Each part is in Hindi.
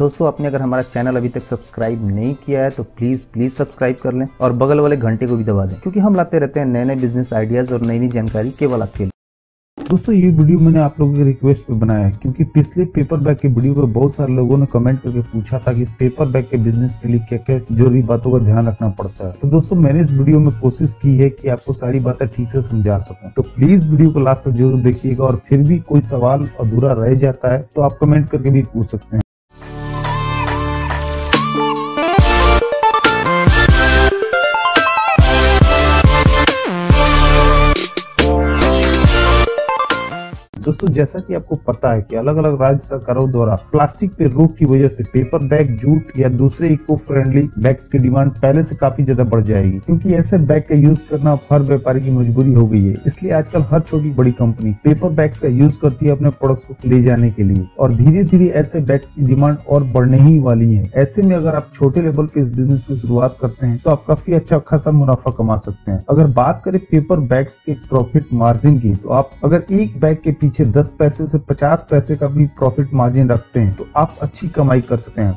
दोस्तों, आपने अगर हमारा चैनल अभी तक सब्सक्राइब नहीं किया है तो प्लीज़ प्लीज़ सब्सक्राइब कर लें और बगल वाले घंटे को भी दबा दें, क्योंकि हम लाते रहते हैं नए नए बिज़नेस आइडियाज़ और नई नई जानकारी केवल आपके लिए। दोस्तों, ये वीडियो मैंने आप लोगों के रिक्वेस्ट पे बनाया है, क्योंकि पिछले पेपर बैग के वीडियो पे बहुत सारे लोगों ने कमेंट करके पूछा था कि पेपर बैग के बिज़नेस के लिए क्या क्या ज़रूरी बातों का ध्यान रखना पड़ता है। तो दोस्तों, मैंने इस वीडियो में कोशिश की है कि आपको सारी बातें ठीक से समझा सकूँ। तो प्लीज़ वीडियो को लास्ट तक ज़रूर देखिएगा और फिर भी कोई सवाल अधूरा रह जाता है तो आप कमेंट करके भी पूछ सकते हैं। जैसा कि आपको पता है कि अलग अलग राज्य सरकारों द्वारा प्लास्टिक पे रोक की वजह से पेपर बैग, जूट या दूसरे इको फ्रेंडली बैग्स की डिमांड पहले से काफ़ी ज़्यादा बढ़ जाएगी। क्योंकि ऐसे बैग का यूज़ करना हर व्यापारी की मजबूरी हो गई है। इसलिए आजकल हर छोटी बड़ी कंपनी पेपर बैग्स का यूज़ करती है अपने प्रोडक्ट्स को ले जाने के लिए। और धीरे धीरे ऐसे बैग्स की डिमांड और बढ़ने ही वाली है। ऐसे में अगर आप छोटे लेवल पे इस बिज़नेस की शुरुआत करते हैं तो आप काफ़ी अच्छा खासा मुनाफा कमा सकते हैं। अगर बात करें पेपर बैग्स के प्रॉफिट मार्जिन की तो आप अगर एक बैग के पीछे 10 पैसे से 50 पैसे का भी प्रॉफिट मार्जिन रखते हैं तो आप अच्छी कमाई कर सकते हैं।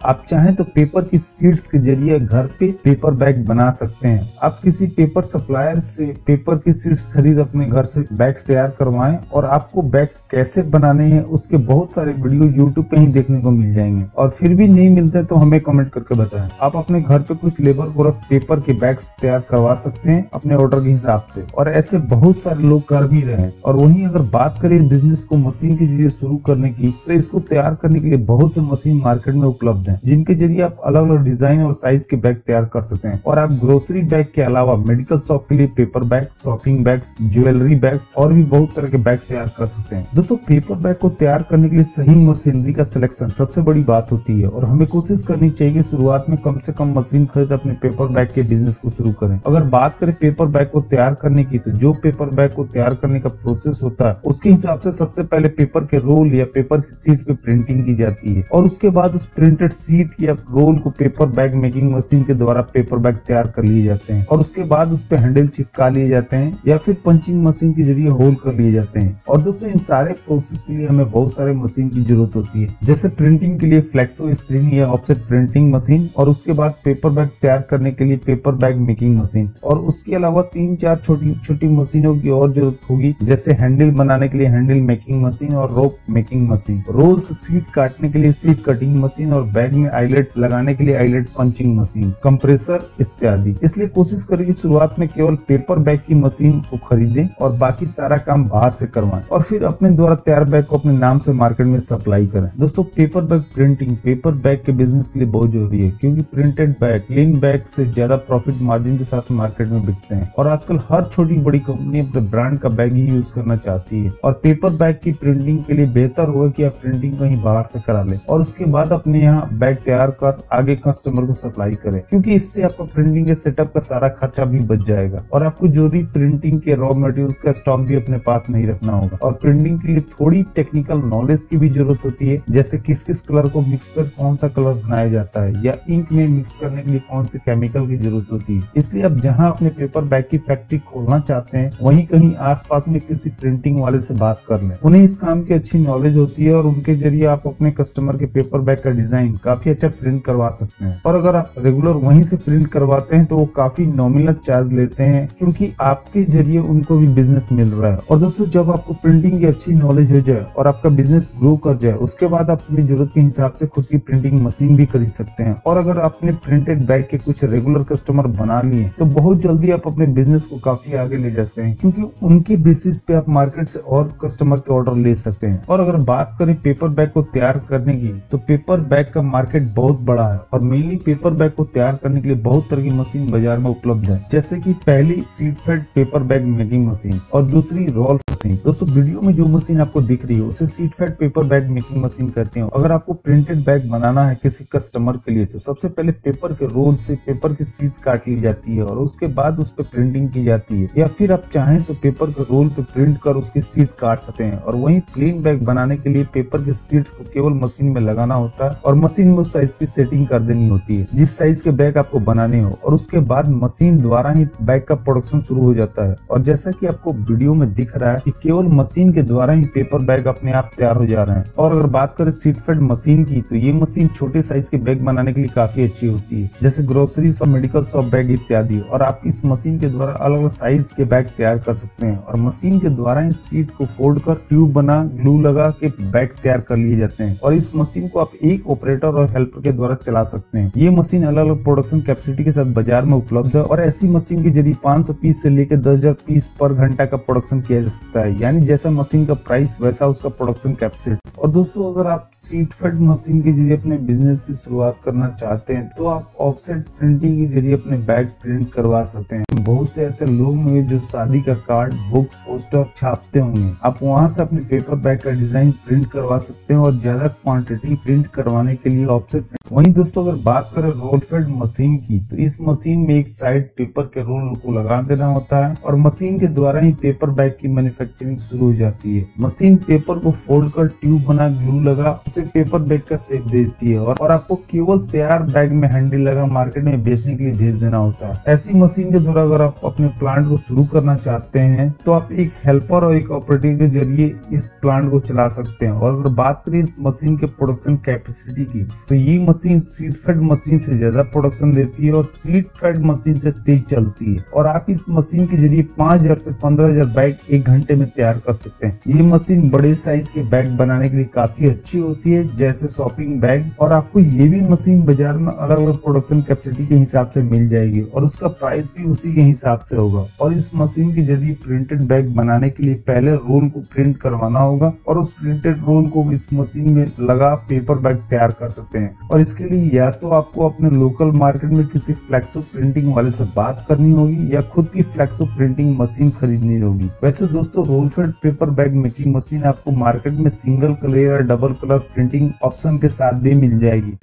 आप चाहें तो पेपर की सीड्स के ज़रिए घर पे पेपर बैग बना सकते हैं। आप किसी पेपर सप्लायर से पेपर की सीड्स खरीद अपने घर से बैग्स तैयार करवाएँ और आपको बैग्स कैसे बनाने हैं उसके बहुत सारे वीडियो यूट्यूब पे ही देखने को मिल जाएँगे। और फिर भी नहीं मिलते तो हमें कमेंट करके बताएँ। आप अपने घर पे कुछ लेबर को रख पेपर के बैग्स तैयार करवा सकते हैं अपने ऑर्डर के हिसाब से। और ऐसे बहुत सारे लोग कर भी रहे हैं। और वहीं अगर बात करें बिज़नेस को मशीन के ज़रिए शुरू करने की तो इसको तैयार करने के लिए बहुत से मशीन मार्केट में उपलब्ध है हैं, जिनके ज़रिए आप अलग अलग डिज़ाइन और साइज़ के बैग तैयार कर सकते हैं। और आप ग्रोसरी बैग के अलावा मेडिकल शॉप के लिए paper bag shopping bags jewellery bags और भी बहुत तरह के बैग तैयार कर सकते हैं। दोस्तों पेपर बैग को तैयार करने के लिए सही मशीनरी का सिलेक्शन सबसे बड़ी बात होती है और हमें कोशिश करनी चाहिए शुरुआत में कम से कम मशीन खरीद अपने पेपर बैग के बिज़नेस को शुरू करें। अगर बात करें पेपर बैग को तैयार करने की तो जो पेपर बैग को तैयार करने का प्रोसेस होता है, उसके हिसाब से सबसे पहले पेपर के रोल या पेपर की सीट पे प्रिंटिंग की जाती है और उसके बाद उस प्रिंटेड सीट या रोल को पेपर बैग मेकिंग मशीन के द्वारा पेपर बैग तैयार कर लिए जाते हैं और उसके बाद उस पर हैंडल चिपका लिए जाते हैं या फिर पंचिंग मशीन के ज़रिए होल कर लिए जाते हैं। और दोस्तों, इन सारे प्रोसेस के लिए हमें बहुत सारे मशीन की ज़रूरत होती है। जैसे प्रिंटिंग के लिए फ्लेक्सो स्क्रीन या ऑफसेट प्रिंटिंग मशीन और उसके बाद पेपर बैग तैयार करने के लिए पेपर बैग मेकिंग मशीन और उसके अलावा तीन, चार छोटी छोटी मशीनों की और ज़रूरत होगी, जैसे हैंडल बनाने के लिए हैंडल मेकिंग मशीन और rope making machine rolls sheet काटने के लिए सीट कटिंग मशीन और बैग में आईलेट लगाने के लिए आईलेट पंचिंग मशीन, कंप्रेसर इत्यादि। इसलिए कोशिश करें कि शुरुआत में केवल पेपर बैग की मशीन को खरीदें और बाकी सारा काम बाहर से करवाएँ और फिर अपने द्वारा तैयार बैग को अपने नाम से मार्केट में सप्लाई करें। दोस्तों, paper bag printing, paper bag के बिज़नेस के लिए बहुत ज़रूरी है क्योंकि प्रिंटेड बैग, क्लीन बैग से ज़्यादा प्रॉफिट मार्जिन के साथ मार्केट में बिकते हैं और आजकल हर छोटी बड़ी कंपनी अपने ब्रांड का बैग ही यूज़ करना चाहती है और पेपर बैग की प्रिंटिंग के लिए बेहतर होगा कि आप प्रिंटिंग कहीं बाहर से करा लें और उसके बाद अपने यहाँ बैग तैयार कर, आगे कस्टमर को सप्लाई करें। क्योंकि इससे आपका प्रिंटिंग के सेटअप का सारा खर्चा भी बच जाएगा। और आपको जो भी प्रिंटिंग के रॉ मटेरियल्स का स्टॉक भी अपने पास नहीं रखना होगा। और प्रिंटिंग के लिए थोड़ी टेक्निकल नॉलेज की भी ज़रूरत होती है। जैसे किस किस कलर को मिक्स कर कौन सा कलर बनाया जाता है, या इंक में मिक्स करने के लिए कौन से केमिकल की ज़रूरत होती है। इसलिए आप जहाँ अपने पेपर बैग की फैक्ट्री खोलना चाहते हैं, वहीं कहीं आसपास में किसी प्रिंटिंग वाले से बात कर लें। उन्हें इस काम की अच्छी नॉलेज होती है और उनके ज़रिए आप अपने कस्टमर के पेपर बैग का डिज़ाइन काफ़ी अच्छा प्रिंट करवा सकते हैं। और अगर आप रेगुलर वहीं से प्रिंट करवाते हैं तो वो काफ़ी नॉमिनल चार्ज लेते हैं, क्योंकि आपके ज़रिए उनको भी बिज़नेस मिल रहा है। और दोस्तों, जब आपको प्रिंटिंग की अच्छी नॉलेज हो जाए और आपका बिज़नेस ग्रो कर जाए, उसके बाद आप अपनी ज़रूरत के हिसाब से खुद की प्रिंटिंग मशीन भी खरीद सकते हैं। और अगर आपने प्रिंटेड बैग के कुछ रेगुलर कस्टमर बना लिए तो बहुत जल्दी आप अपने बिज़नेस को काफ़ी आगे ले जा सकते हैं, क्योंकि उनके बेसिस पे आप मार्केट से और कस्टमर के ऑर्डर ले सकते हैं। और अगर बात करें पेपर बैग को तैयार करने की तो पेपर बैग का मार्केट बहुत बड़ा है और मेनली पेपर बैग को तैयार करने के लिए बहुत तरह की मशीन बाज़ार में उपलब्ध है। जैसे कि पहली sheet fed paper bag making machine और दूसरी रोल मशीन दोस्तों वीडियो में जो मशीन आपको दिख रही है, उसे sheet fed paper bag making machine कहते हैं। अगर आपको प्रिंटेड बैग बनाना है किसी कस्टमर के लिए तो सबसे पहले पेपर के रोल से पेपर की सीट काट ली जाती है और उसके बाद उस पर प्रिंटिंग की जाती है। या फिर आप चाहें तो पेपर के रोल पे प्रिंट कर उसकी सीट काट सकते हैं और वहीं प्लेन बैग बनाने के लिए पेपर के सीट को केवल मशीन में लगाना होता है और मशीन में उस साइज़ की सेटिंग कर देनी होती है। जिस साइज़ के बैग आपको बनाने हो और उसके बाद मशीन द्वारा ही बैग का प्रोडक्शन शुरू हो जाता है। और जैसा कि आपको वीडियो में दिख रहा है कि केवल मशीन के द्वारा ही पेपर बैग अपने आप तैयार हो जा रहे हैं। और अगर बात करें सीट फेड मशीन की तो ये मशीन छोटे साइज़ के बैग बनाने के लिए काफ़ी अच्छी होती है। जैसे ग्रोसरी और मेडिकल शॉप बैग इत्यादि। और आप इस मशीन के द्वारा अलग अलग साइज़ के बैग तैयार कर सकते हैं। और मशीन के द्वारा ही सीट को फोल्ड कर ट्यूब बना ग्लू लगा के बैग तैयार कर लिए जाते हैं। और इस मशीन को आप एक ऑपरेटर और हेल्पर के द्वारा चला सकते हैं। ये मशीन अलग अलग प्रोडक्शन कैपेसिटी के साथ बाज़ार में उपलब्ध है और ऐसी मशीन के ज़रिए 500 पीस से लेकर 10000 पीस पर घंटा का प्रोडक्शन किया जा सकता है। यानी जैसा मशीन का प्राइस वैसा उसका प्रोडक्शन कैपेसिटी और दोस्तों, अगर आप सीट फेड मशीन के ज़रिए अपने बिज़नेस की शुरुआत करना चाहते हैं तो आप ऑफसेट प्रिंटिंग के ज़रिए अपने बैग प्रिंट करवा सकते हैं। बहुत से ऐसे लोग होंगे जो शादी का कार्ड बुक्स पोस्टर छापते होंगे। आप वहाँ से अपने पेपर बैग का डिज़ाइन प्रिंट करवा सकते हैं और ज़्यादा क्वांटिटी प्रिंट करवाने के लिए ऑफसेट वहीं दोस्तों अगर बात करें रोल फेड मशीन की तो इस मशीन में एक साइड पेपर के रोल को लगा देना होता है और मशीन के द्वारा ही पेपर बैग की मैन्युफैक्चरिंग शुरू हो जाती है। मशीन पेपर को फोल्ड कर ट्यूब बना ग्लू लगा उसे पेपर बैग का शेप देती है और, और आपको केवल तैयार बैग में हैंडल लगा मार्केट में बेचने के लिए भेज देना होता है। ऐसी मशीन के द्वारा अगर आप अपने प्लांट को शुरू करना चाहते हैं तो आप एक हेल्पर और एक ऑपरेटिव के ज़रिए इस प्लांट को चला सकते हैं। और अगर बात करें इस मशीन के प्रोडक्शन कैपेसिटी की तो ये मशीन सीट फेड मशीन से ज़्यादा प्रोडक्शन देती है और सीट फेड मशीन से तेज चलती है। और आप इस मशीन के ज़रिए पाँच हज़ार से पंद्रह हज़ार बैग एक घंटे में तैयार कर सकते हैं। ये मशीन बड़े साइज़ के बैग बनाने के लिए काफ़ी अच्छी होती है, जैसे शॉपिंग बैग और आपको ये भी मशीन बाज़ार में अलग अलग प्रोडक्शन कैपेसिटी के हिसाब से मिल जाएगी और उसका प्राइस भी उसी के हिसाब से होगा। और इस मशीन के ज़रिए प्रिंटेड बैग बनाने के लिए पहले रोल को प्रिंट करवाना होगा और उस प्रिंटेड रोल को इस मशीन में लगा पेपर बैग तैयार कर सकते हैं। और इसके लिए या तो आपको अपने लोकल मार्केट में किसी फ्लैक्सो प्रिंटिंग वाले से बात करनी होगी या खुद की फ्लैक्सो प्रिंटिंग मशीन खरीदनी होगी। वैसे दोस्तों roll fed paper bag making machine आपको मार्केट में सिंगल कलर या डबल कलर प्रिंटिंग ऑप्शन के साथ भी मिल जाएगी।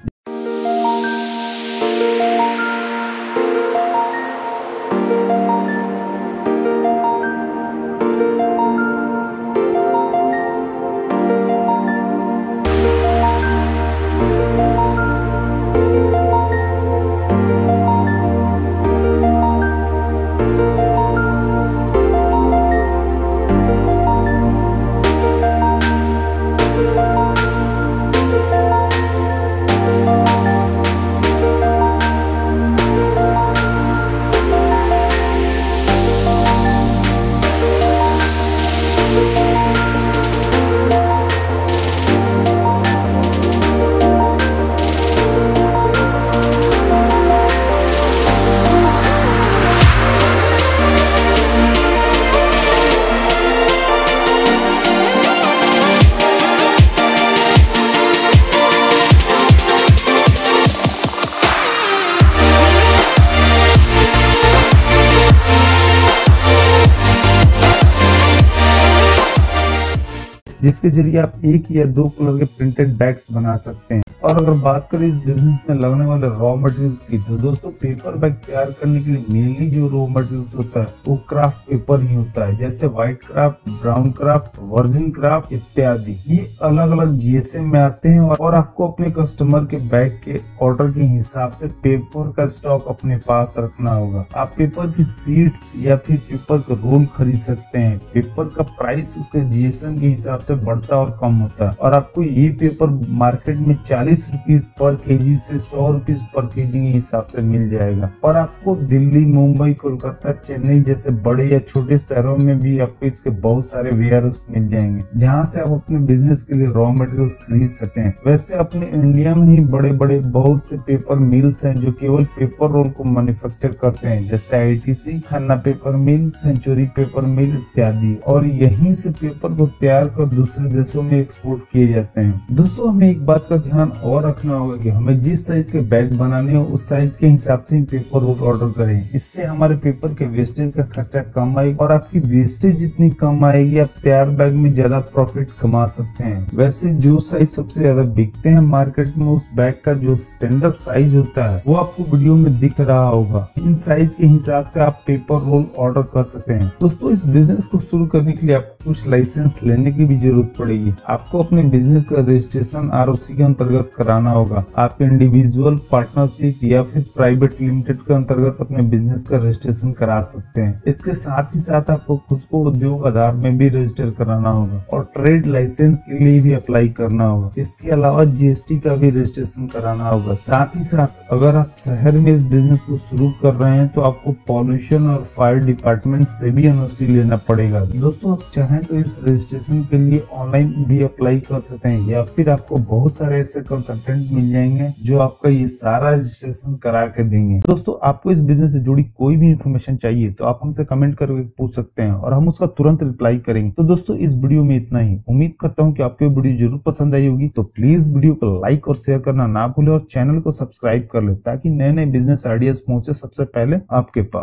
जिसके ज़रिए आप एक या दो कलर के प्रिंटेड बैग्स बना सकते हैं। और अगर बात करें इस बिज़नेस में लगने वाले रॉ मटेरियल्स की तो दोस्तों पेपर बैग तैयार करने के लिए मेनली जो रॉ मटेरियल्स होता है वो क्राफ्ट पेपर ही होता है। जैसे white kraft brown kraft virgin kraft इत्यादि। ये अलग अलग जीएसएम में आते हैं और, आपको अपने कस्टमर के बैग के ऑर्डर के हिसाब से पेपर का स्टॉक अपने पास रखना होगा। आप पेपर की सीट्स या फिर पेपर का रोल खरीद सकते हैं। पेपर का प्राइस उसके जीएसएम के हिसाब से बढ़ता और कम होता है। और आपको ये पेपर मार्केट में चालीस चालीस रुपीज़ पर के जी से सौ रुपीज़ पर के जी के हिसाब से मिल जाएगा। और आपको दिल्ली, मुंबई, कोलकाता, चेन्नई जैसे बड़े या छोटे शहरों में भी आपको इसके बहुत सारे वेयर मिल जाएँगे, जहाँ से आप अपने बिज़नेस के लिए रॉ मटेरियल खरीद सकते हैं। वैसे अपने इंडिया में ही बड़े बड़े बहुत से पेपर मिल्स हैं जो केवल पेपर रोल को मैन्युफैक्चर करते हैं, जैसे ITC Khanna paper mill century paper mill इत्यादि। और यहीं से पेपर को तैयार कर दूसरे देशों में एक्सपोर्ट किए जाते हैं। दोस्तों, हमें एक बात का ध्यान और रखना होगा कि हमें जिस साइज़ के बैग बनाने हो, उस साइज़ के हिसाब से पेपर रोल ऑर्डर करें। इससे हमारे पेपर के वेस्टेज का खर्चा कम आएगा और आपकी वेस्टेज जितनी कम आएगी, आप तैयार बैग में ज़्यादा प्रॉफिट कमा सकते हैं। वैसे जो साइज़ सबसे ज़्यादा बिकते हैं मार्केट में, उस बैग का जो स्टैंडर्ड साइज़ होता है, वो आपको वीडियो में दिख रहा होगा। इन साइज़ के हिसाब से आप पेपर रोल ऑर्डर कर सकते हैं। दोस्तों, इस बिज़नेस को शुरू करने के लिए आपको कुछ लाइसेंस लेने की भी ज़रूरत पड़ेगी। आपको अपने बिज़नेस का रजिस्ट्रेशन आर के अंतर्गत कराना होगा। आप इंडिविजुअल पार्टनरशिप या फिर प्राइवेट लिमिटेड के अंतर्गत अपने बिज़नेस का रजिस्ट्रेशन करा सकते हैं। इसके साथ ही साथ आपको खुद को उद्योग आधार में भी रजिस्टर कराना होगा और ट्रेड लाइसेंस के लिए भी अप्लाई करना होगा। इसके अलावा जीएसटी का भी रजिस्ट्रेशन कराना होगा। साथ ही साथ अगर आप शहर में इस बिज़नेस को शुरू कर रहे हैं तो आपको पॉल्यूशन और फायर डिपार्टमेंट से भी एनओसी लेना पड़ेगा। दोस्तों, आप चाहें तो इस रजिस्ट्रेशन के लिए ऑनलाइन भी अप्लाई कर सकते हैं या फिर आपको बहुत सारे ऐसे कंसल्टेंट मिल जाएँगे, जो आपका ये सारा रजिस्ट्रेशन करा के देंगे। दोस्तों, आपको इस बिज़नेस से जुड़ी कोई भी इन्फॉर्मेशन चाहिए तो आप हमसे कमेंट करके पूछ सकते हैं और हम उसका तुरंत रिप्लाई करेंगे। तो दोस्तों, इस वीडियो में इतना ही। उम्मीद करता हूँ की आपको वीडियो ज़रूर पसंद आई होगी। तो प्लीज़ वीडियो को लाइक और शेयर करना ना भूले और चैनल को सब्सक्राइब कर ले, ताकि नए नए बिज़नेस आइडियाज़ पहुँचे सबसे पहले आपके पास।